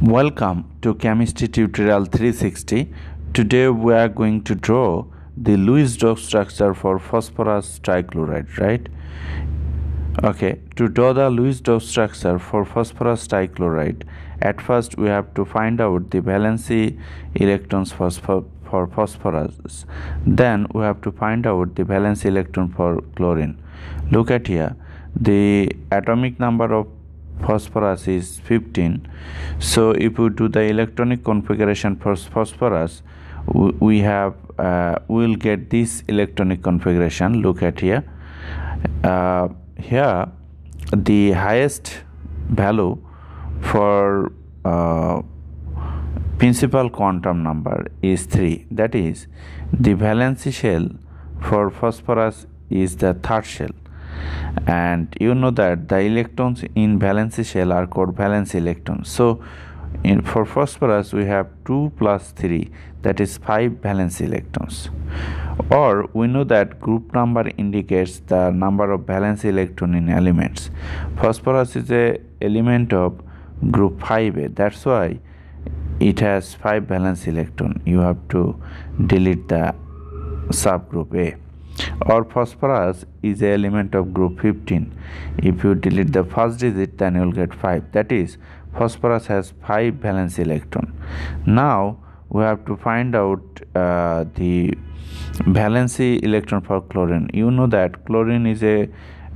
Welcome to Chemistry Tutorial 360. Today we are going to draw the Lewis-Stokes structure for phosphorus trichloride, right? Okay, to draw the Lewis-Stokes structure for phosphorus trichloride, at first we have to find out the valency electrons for, for phosphorus. Then we have to find out the valence electron for chlorine. Look at here, the atomic number of phosphorus is 15 so if we do the electronic configuration for phosphorus we have uh, we'll get this electronic configuration. Look at here. Uh, here the highest value for uh, principal quantum number is 3 that is the valence shell for phosphorus is the third shell and you know that the electrons in valence shell are called valence electrons. So in for phosphorus we have 2 plus 3 that is 5 valence electrons. Or we know that group number indicates the number of valence electron in elements. Phosphorus is a element of group 5a that's why it has 5 valence electron. You have to delete the subgroup a or phosphorus is a element of group 15 if you delete the first digit then you will get 5 that is phosphorus has 5 valence electron. Now we have to find out uh, the valency electron for chlorine. You know that chlorine is a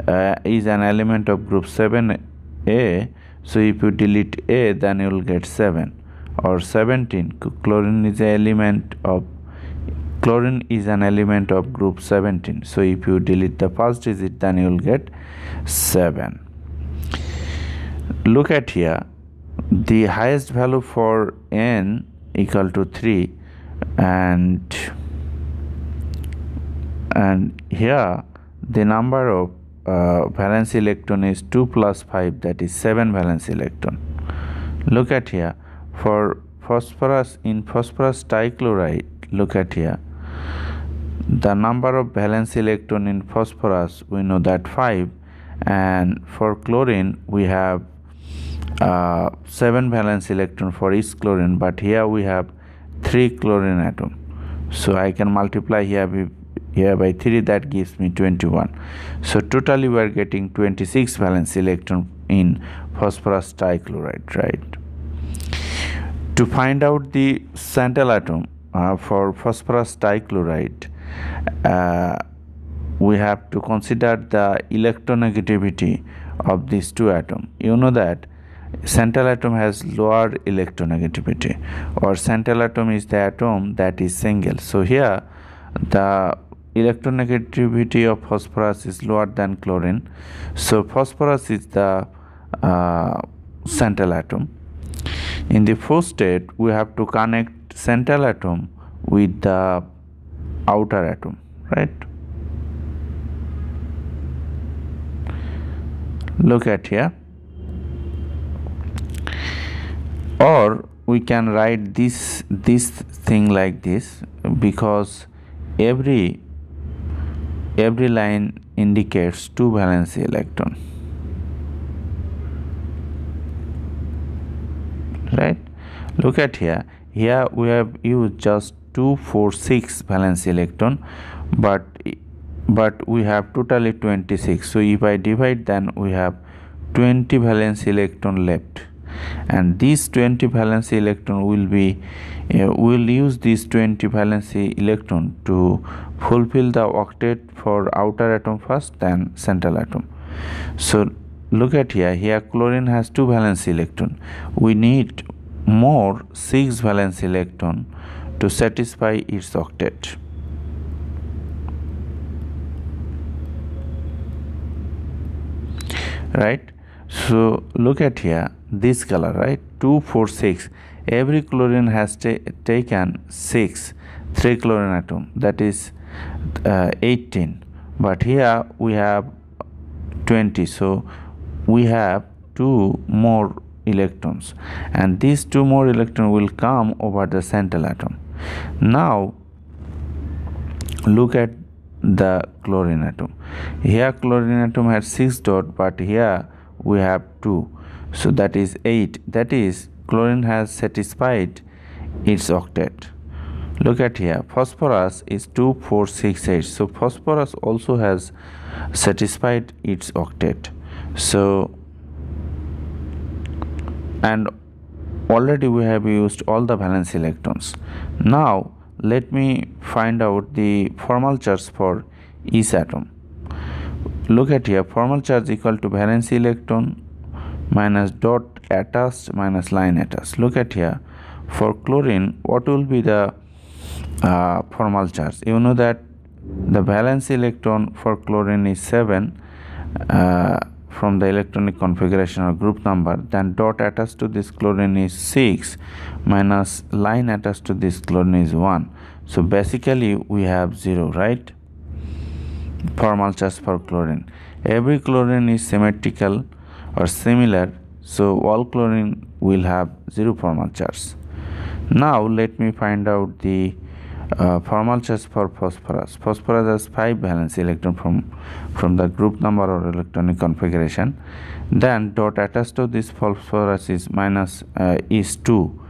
uh, is an element of group 7a so if you delete a then you will get 7 or 17 chlorine is an element of chlorine is an element of group 17 so if you delete the first digit then you will get 7 look at here. The highest value for n equal to 3 and and here the number of uh, valence electron is 2 plus 5 that is 7 valence electron. Look at here. For phosphorus in phosphorus trichloride look at here the number of valence electron in phosphorus we know that 5 and for chlorine we have uh, 7 valence electron for each chlorine but here we have 3 chlorine atom. So I can multiply here with here by 3 that gives me 21 so totally we are getting 26 valence electron in phosphorus trichloride right? To find out the central atom uh, for phosphorus dichloride uh, we have to consider the electronegativity of these two atoms you know that central atom has lower electronegativity or central atom is the atom that is single. So here the electronegativity of phosphorus is lower than chlorine. So phosphorus is the uh, central atom. In the first state we have to connect central atom with the outer atom right? Look at here. Or we can write this this thing like this because every every line indicates two valence electron right? Look at here here we have used just 246 valence electron but but we have totally 26 so if i divide then we have 20 valence electron left. And this 20 valence electron will be uh, will use this 20 valence electron to fulfill the octet for outer atom first then central atom. So look at here. Here chlorine has two valence electron. We need more six valence electron to satisfy its octet. Right? So look at here this color, right? 2, 4, 6. Every chlorine has ta taken 6 3 chlorine atom that is uh, 18 but here we have 20 so we have two more electrons. And these two more electrons will come over the central atom. Now look at the chlorine atom. Here chlorine atom has 6 dot but here we have 2 so that is 8 that is chlorine has satisfied its octet. Look at here. Phosphorus is 2468 so phosphorus also has satisfied its octet. So and already we have used all the valence electrons. Now let me find out the formal charge for each atom. Look at here formal charge equal to valence electron minus dot attached minus line attached. Look at here for chlorine what will be the uh, formal charge? You know that the valence electron for chlorine is 7 uh, from the electronic configuration or group number then dot attached to this chlorine is 6 minus line attached to this chlorine is 1 so basically we have 0 right? Formal charge for chlorine. Every chlorine is symmetrical or similar so all chlorine will have 0 formal charge. Now let me find out the uh, formal charge for phosphorus. Phosphorus has 5 valence electron from from the group number or electronic configuration. Then dot attached to this phosphorus is minus uh, is 2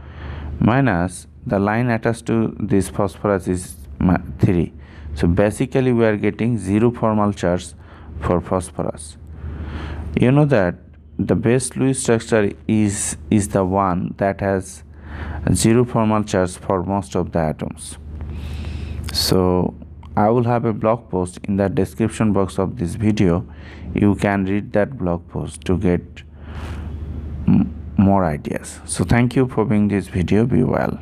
minus the line attached to this phosphorus is 3 so basically we are getting zero formal charge for phosphorus. You know that the base Lewis structure is is the one that has zero formal charge for most of the atoms so I will have a blog post in the description box of this video. You can read that blog post to get more ideas. So thank you for being this video. Be well